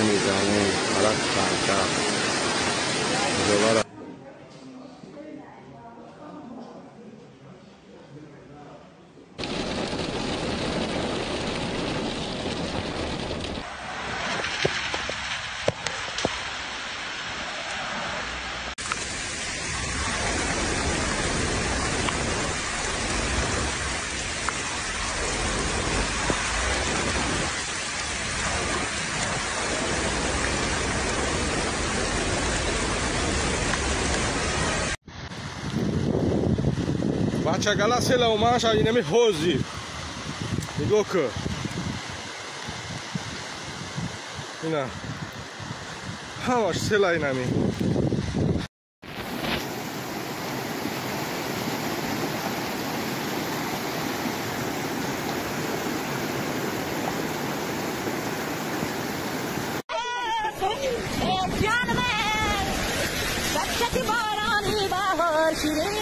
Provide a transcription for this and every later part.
nizamo aratanga Vatyagalassela omanche și yine mi hozi. Mi goke. Yine. Havaş sela yine mi. Canım on the bar, she şirin.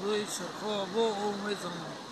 所以吃火锅 кого.